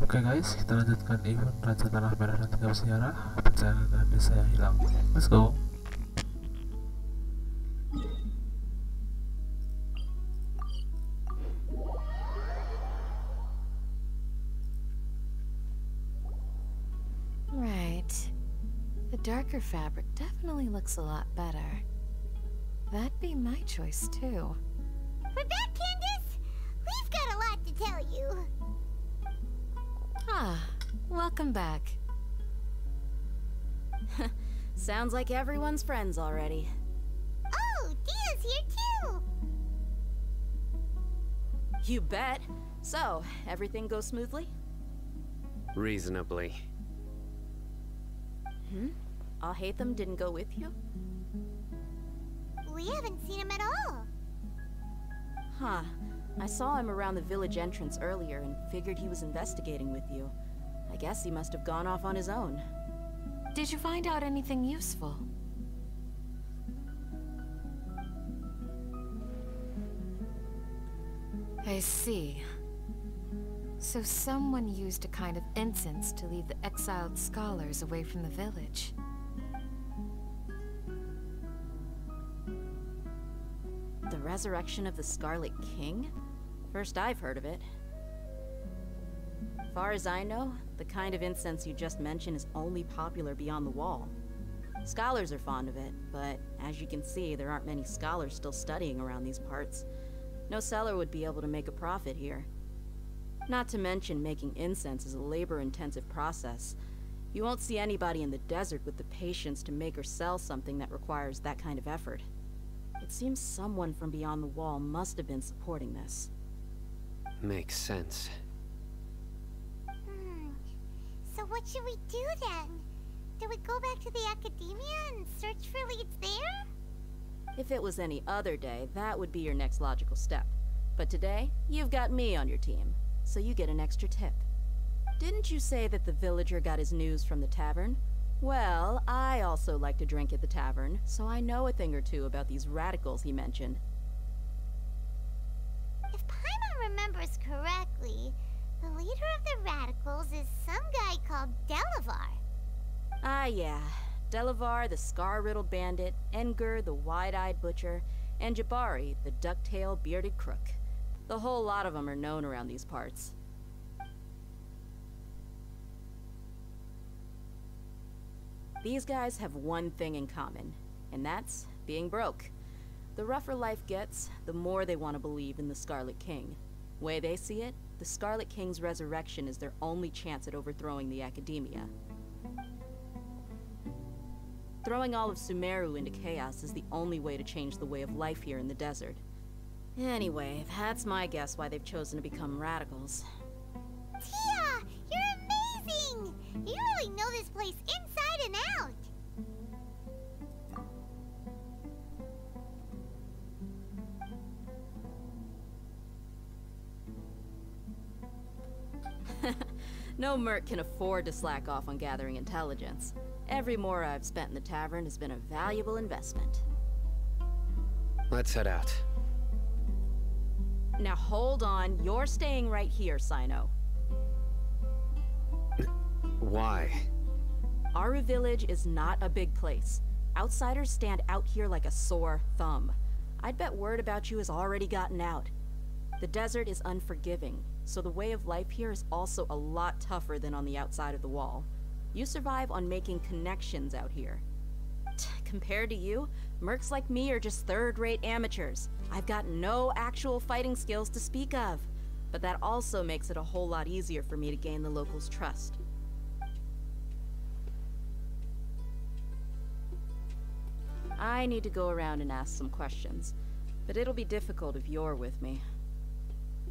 Oke guys, kita lanjutkan event Raja Tanah Merah dan Tiga Bersiarah Penjagaan desa yang hilang Let's go Right. The darker fabric definitely looks a lot better. That'd be my choice too. We're back, Candace! We've got a lot to tell you. Ah, welcome back. Sounds like everyone's friends already. Oh, Dehya's here too! You bet. So, everything goes smoothly? Reasonably. Hmm? Alhaitham didn't go with you? We haven't seen him at all. Huh. I saw him around the village entrance earlier and figured he was investigating with you. I guess he must have gone off on his own. Did you find out anything useful? I see. So someone used a kind of incense to lead the exiled scholars away from the village. The resurrection of the Scarlet King? First I've heard of it. Far as I know, the kind of incense you just mentioned is only popular beyond the wall. Scholars are fond of it, but as you can see, there aren't many scholars still studying around these parts. No seller would be able to make a profit here. Not to mention, making incense is a labor-intensive process. You won't see anybody in the desert with the patience to make or sell something that requires that kind of effort. It seems someone from beyond the wall must have been supporting this. Makes sense. Hmm. So what should we do then? Do we go back to the academia and search for leads there? If it was any other day, that would be your next logical step. But today, you've got me on your team, so you get an extra tip. Didn't you say that the villager got his news from the tavern? Well, I also like to drink at the tavern, so I know a thing or two about these radicals he mentioned. If Paimon remembers correctly, the leader of the radicals is some guy called Delavar. Ah, yeah. Delavar, the scar-riddled bandit, Enger, the wide-eyed butcher, and Jabari, the duck-tailed bearded crook. The whole lot of them are known around these parts. These guys have one thing in common, and that's being broke. The rougher life gets, the more they want to believe in the Scarlet King. Way they see it, the Scarlet King's resurrection is their only chance at overthrowing the Academia. Throwing all of Sumeru into chaos is the only way to change the way of life here in the desert. Anyway, that's my guess why they've chosen to become radicals. Dehya, you're amazing! You really know this place No merc can afford to slack off on gathering intelligence. Every Mora I've spent in the tavern has been a valuable investment. Let's head out. Now hold on, you're staying right here, Cyno. Why? Aaru Village is not a big place. Outsiders stand out here like a sore thumb. I'd bet word about you has already gotten out. The desert is unforgiving, so the way of life here is also a lot tougher than on the outside of the wall. You survive on making connections out here. Compared to you, mercs like me are just third-rate amateurs. I've got no actual fighting skills to speak of. But that also makes it a whole lot easier for me to gain the locals' trust. I need to go around and ask some questions, but it'll be difficult if you're with me.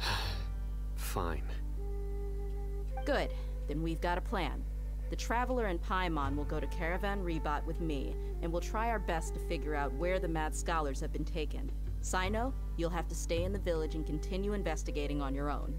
Fine. Good, then we've got a plan. The Traveler and Paimon will go to Caravan Ribat with me, and we'll try our best to figure out where the Mad Scholars have been taken. Cyno, you'll have to stay in the village and continue investigating on your own.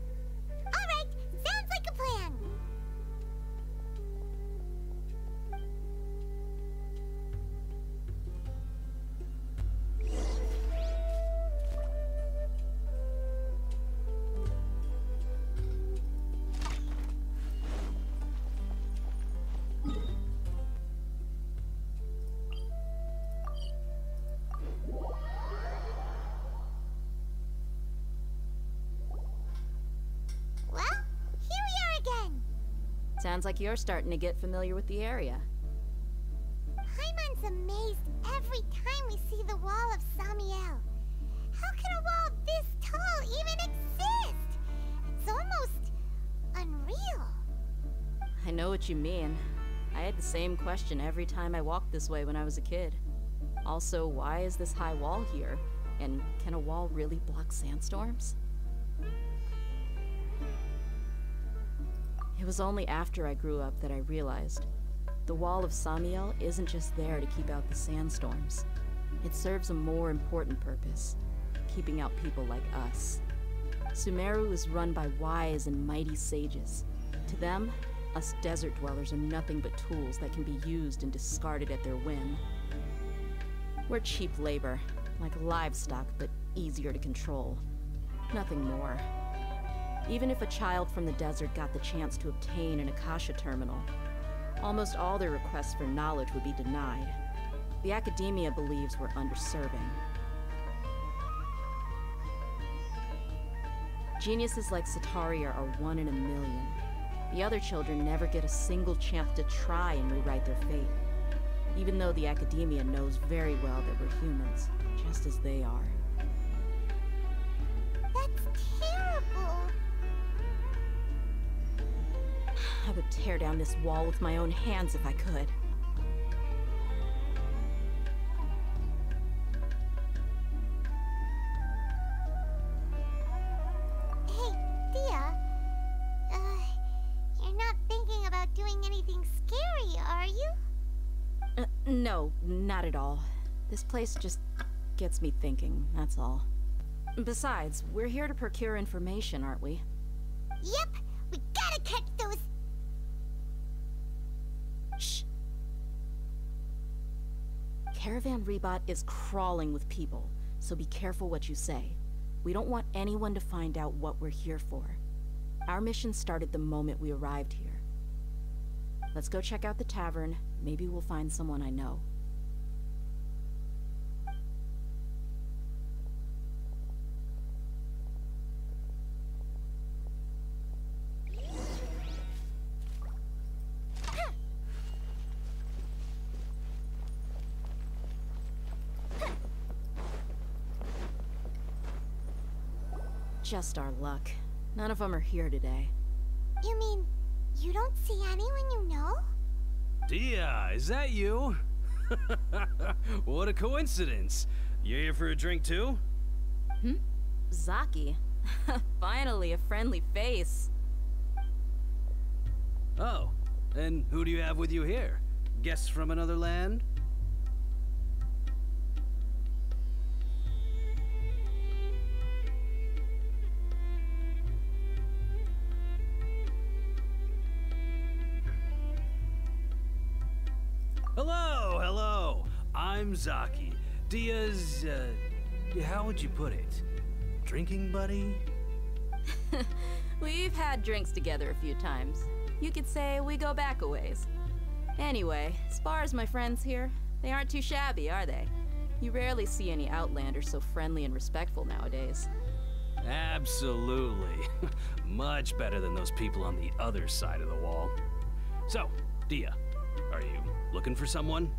Sounds like you're starting to get familiar with the area. Paimon's amazed every time we see the wall of Samiel. How can a wall this tall even exist? It's almost unreal. I know what you mean. I had the same question every time I walked this way when I was a kid. Also, why is this high wall here? And can a wall really block sandstorms? It was only after I grew up that I realized the Wall of Samiel isn't just there to keep out the sandstorms. It serves a more important purpose, keeping out people like us. Sumeru is run by wise and mighty sages. To them, us desert dwellers are nothing but tools that can be used and discarded at their whim. We're cheap labor, like livestock, but easier to control. Nothing more. Even if a child from the desert got the chance to obtain an Akasha terminal, almost all their requests for knowledge would be denied. The academia believes we're underserving. Geniuses like Sataria are one in a million. The other children never get a single chance to try and rewrite their fate, even though the academia knows very well that we're humans, just as they are. I would tear down this wall with my own hands if I could. Hey, Dehya. Uh, you're not thinking about doing anything scary, are you? Uh, no, not at all. This place just gets me thinking, that's all. Besides, we're here to procure information, aren't we? Yep, we gotta catch those. Caravan Ribat is crawling with people, so be careful what you say. We don't want anyone to find out what we're here for. Our mission started the moment we arrived here. Let's go check out the tavern. Maybe we'll find someone I know. Just our luck. None of them are here today. You mean you don't see anyone you know? Dehya, is that you? what a coincidence. You here for a drink too? Hmm? Zaki. Finally, a friendly face. Oh, and who do you have with you here? Guests from another land? I'm Zaki. Dehya's, uh, how would you put it? Drinking buddy? We've had drinks together a few times. You could say we go back a ways. Anyway, as far as my friends here, they aren't too shabby, are they? You rarely see any Outlanders so friendly and respectful nowadays. Absolutely. Much better than those people on the other side of the wall. So, Dehya, are you looking for someone?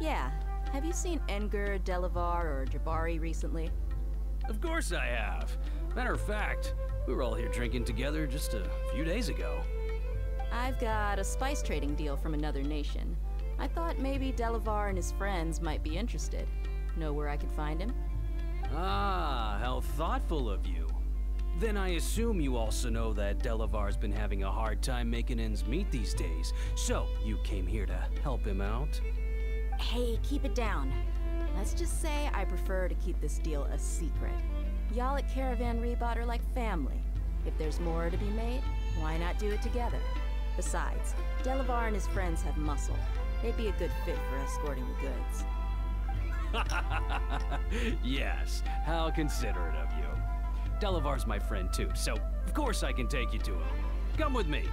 Yeah, have you seen Enger, Delavar, or Jabari recently? Of course I have. Matter of fact, we were all here drinking together just a few days ago. I've got a spice trading deal from another nation. I thought maybe Delavar and his friends might be interested. Know where I could find him? Ah, how thoughtful of you. Then I assume you also know that Delavar's been having a hard time making ends meet these days. So, you came here to help him out? Hey, keep it down. Let's just say I prefer to keep this deal a secret. Y'all at Caravan Ribat are like family. If there's more to be made, why not do it together? Besides, Delavar and his friends have muscle. They'd be a good fit for escorting the goods. yes, how considerate of you. Delavar's my friend too, so of course I can take you to him. Come with me.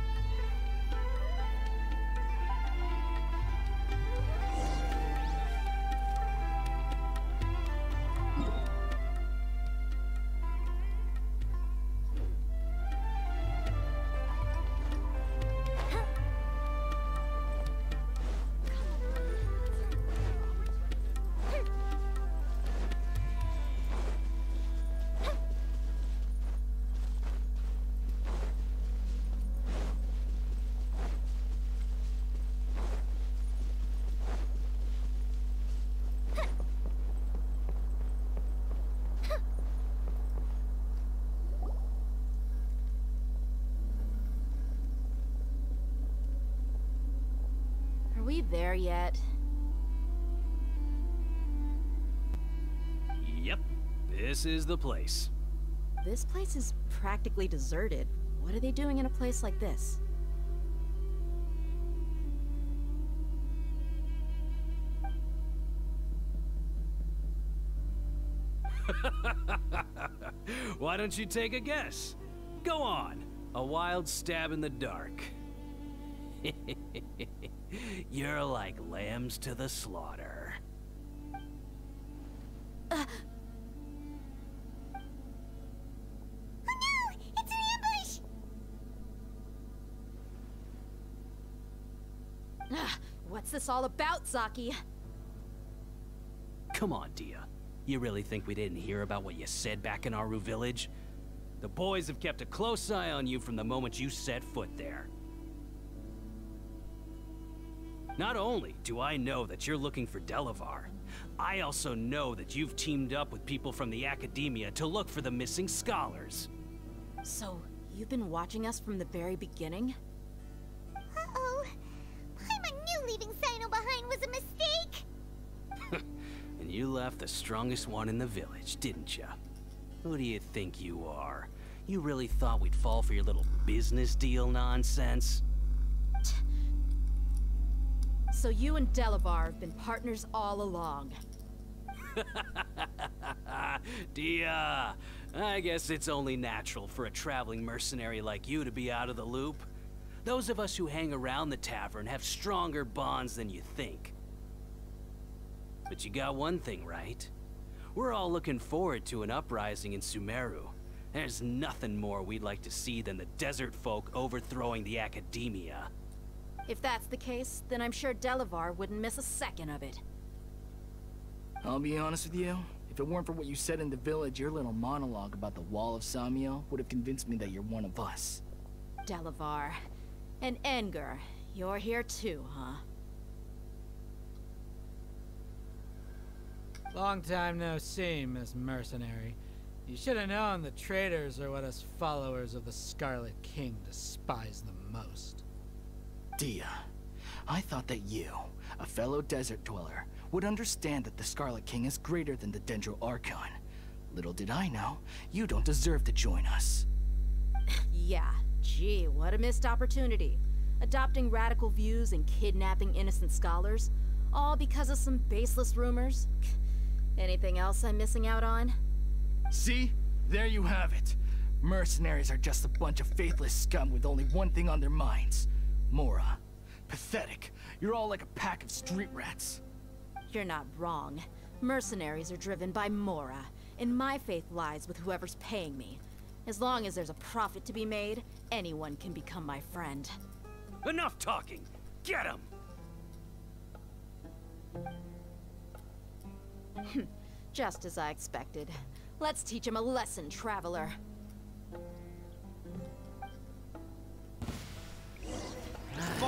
We there yet? Yep, this is the place. This place is practically deserted. What are they doing in a place like this? Why don't you take a guess? Go on. A wild stab in the dark. You're like lambs to the slaughter. Oh no! It's an ambush! Ah, What's this all about, Zaki? Come on, Dehya. You really think we didn't hear about what you said back in Aaru village? The boys have kept a close eye on you from the moment you set foot there. Not only do I know that you're looking for Delavar, I also know that you've teamed up with people from the Academia to look for the missing scholars. So, you've been watching us from the very beginning? Uh-oh. Paimon knew leaving Cyno behind was a mistake! And you left the strongest one in the village, didn't you? Who do you think you are? You really thought we'd fall for your little business deal nonsense? So you and Delavar have been partners all along. Dehya, I guess it's only natural for a traveling mercenary like you to be out of the loop. Those of us who hang around the tavern have stronger bonds than you think. But you got one thing right. We're all looking forward to an uprising in Sumeru. There's nothing more we'd like to see than the desert folk overthrowing the Academia. If that's the case, then I'm sure Delavar wouldn't miss a second of it. I'll be honest with you. If it weren't for what you said in the village, your little monologue about the Wall of Samiel would have convinced me that you're one of us. Delavar. And Enger, you're here too, huh? Long time no see, Miss Mercenary. You should have known the traitors are what us followers of the Scarlet King despise the most. Dehya, I thought that you, a fellow desert dweller, would understand that the Scarlet King is greater than the Dendro Archon. Little did I know, you don't deserve to join us. Yeah, gee, what a missed opportunity. Adopting radical views and kidnapping innocent scholars, all because of some baseless rumors. Anything else I'm missing out on? See? There you have it. Mercenaries are just a bunch of faithless scum with only one thing on their minds. Mora. Pathetic. You're all like a pack of street rats. You're not wrong. Mercenaries are driven by Mora, and my faith lies with whoever's paying me. As long as there's a profit to be made, anyone can become my friend. Enough talking! Get him! Just as I expected. Let's teach him a lesson, traveler.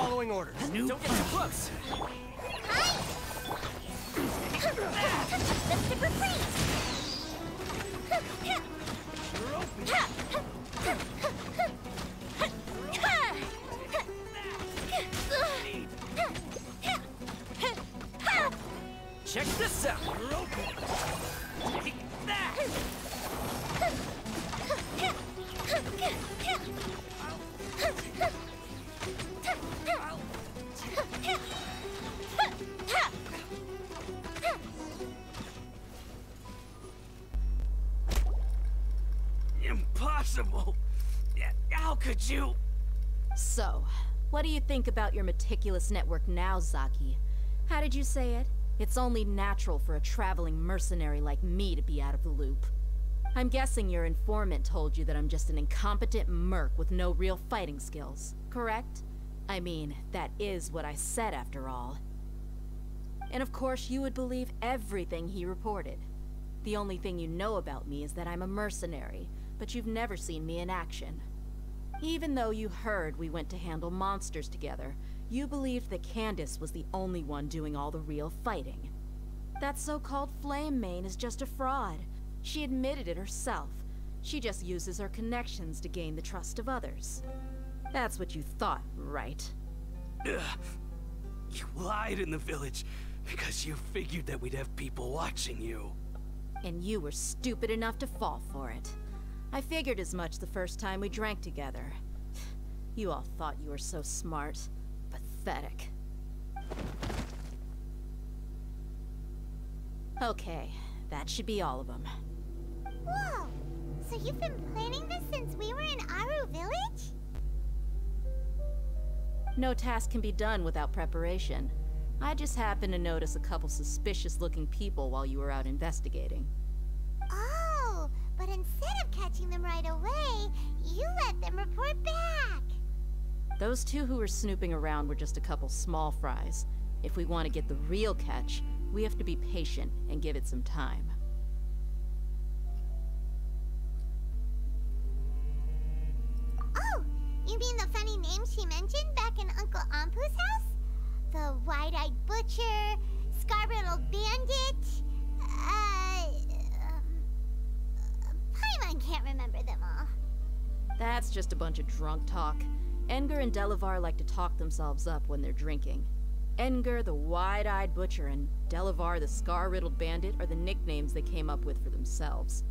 Following orders. Don't get too close. Let's stick with freeze! Check this out. Take that. You? So, what do you think about your meticulous network now, Zaki? How did you say it? It's only natural for a traveling mercenary like me to be out of the loop. I'm guessing your informant told you that I'm just an incompetent merc with no real fighting skills, correct? I mean, that is what I said after all. And of course, you would believe everything he reported. The only thing you know about me is that I'm a mercenary, but you've never seen me in action. Even though you heard we went to handle monsters together, you believed that Candace was the only one doing all the real fighting. That so-called Flame Mane is just a fraud. She admitted it herself. She just uses her connections to gain the trust of others. That's what you thought, right? Ugh. You lied in the village because you figured that we'd have people watching you. And you were stupid enough to fall for it. I figured as much the first time we drank together. You all thought you were so smart. Pathetic. Okay, that should be all of them. Whoa! So you've been planning this since we were in Aaru Village? No task can be done without preparation. I just happened to notice a couple suspicious looking people while you were out investigating. Oh, but instead of catching them right away, you let them report back. Those two who were snooping around were just a couple small fries. If we want to get the real catch, we have to be patient and give it some time. Oh, you mean the funny name she mentioned back in Uncle Anpu's house? The wide-eyed butcher, scar-riddled bandit, uh, um, Paimon can't remember them all. That's just a bunch of drunk talk. Enger and Delavar like to talk themselves up when they're drinking. Enger, the wide-eyed butcher, and Delavar, the scar-riddled bandit, are the nicknames they came up with for themselves.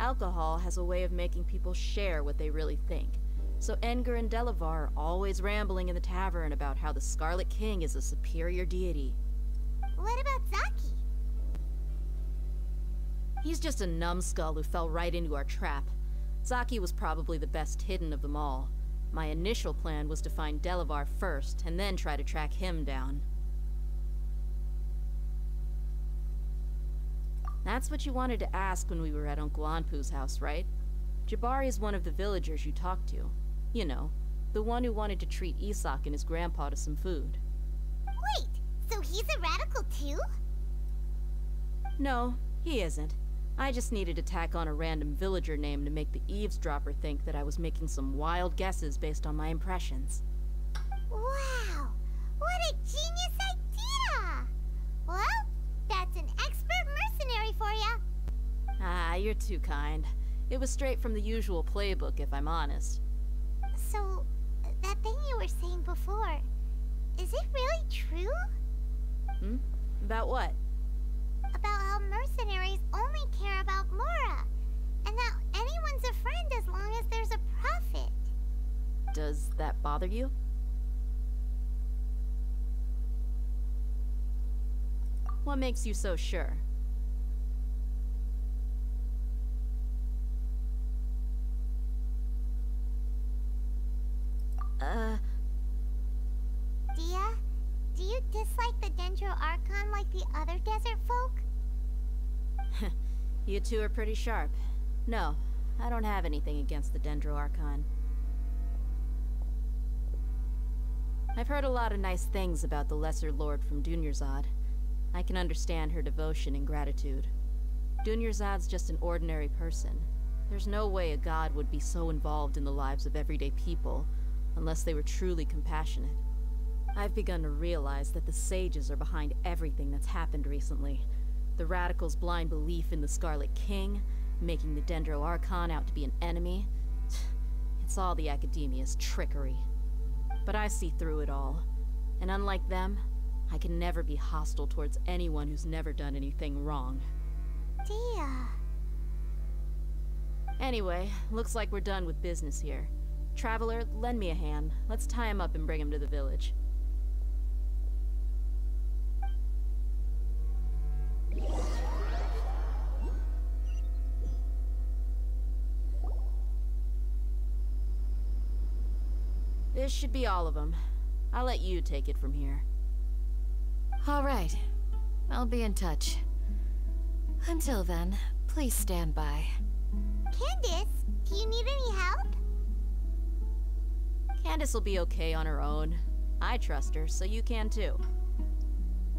Alcohol has a way of making people share what they really think. So Enger and Delavar are always rambling in the tavern about how the Scarlet King is a superior deity. What about Zaki? He's just a numbskull who fell right into our trap. Zaki was probably the best hidden of them all. My initial plan was to find Delavar first, and then try to track him down. That's what you wanted to ask when we were at Uncle Anpu's house, right? Jabari is one of the villagers you talked to. You know, the one who wanted to treat Isak and his grandpa to some food. Wait, so he's a radical too? No, he isn't. I just needed to tack on a random villager name to make the eavesdropper think that I was making some wild guesses based on my impressions. Wow, what a genius idea! Well, that's an expert mercenary for you. Ah, you're too kind. It was straight from the usual playbook, if I'm honest. So, that thing you were saying before, is it really true? Hmm? About what? About how mercenaries only care about Mora, and that anyone's a friend as long as there's a profit. Does that bother you? What makes you so sure? Uh, Dehya, do you dislike the Dendro Archon like the other desert folk? You two are pretty sharp. No, I don't have anything against the Dendro Archon. I've heard a lot of nice things about the Lesser Lord from Dunyarzad. I can understand her devotion and gratitude. Dunyarzad's just an ordinary person. There's no way a god would be so involved in the lives of everyday people, unless they were truly compassionate. I've begun to realize that the sages are behind everything that's happened recently. The radicals' blind belief in the Scarlet King, making the Dendro Archon out to be an enemy. It's all the Academia's trickery. But I see through it all. And unlike them, I can never be hostile towards anyone who's never done anything wrong. Dehya. Anyway, looks like we're done with business here. Traveler, lend me a hand. Let's tie him up and bring him to the village. This should be all of them. I'll let you take it from here. All right. I'll be in touch. Until then, please stand by. Candace, do you need any help? Candace will be okay on her own. I trust her, so you can too.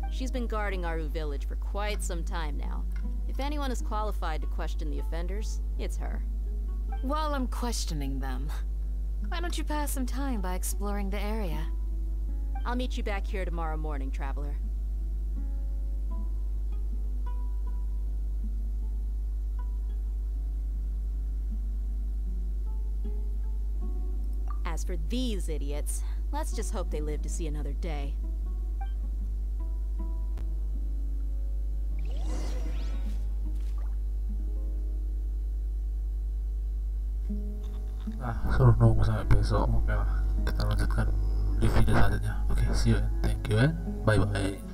She's been guarding Aaru village for quite some time now. If anyone is qualified to question the offenders, it's her. While I'm questioning them, why don't you pass some time by exploring the area? I'll meet you back here tomorrow morning, Traveler. As for these idiots, let's just hope they live to see another day. Ah suruh nunggu sampai besok. Oke lah kita lanjutkan di video selanjutnya. Oke see you and thank you and bye bye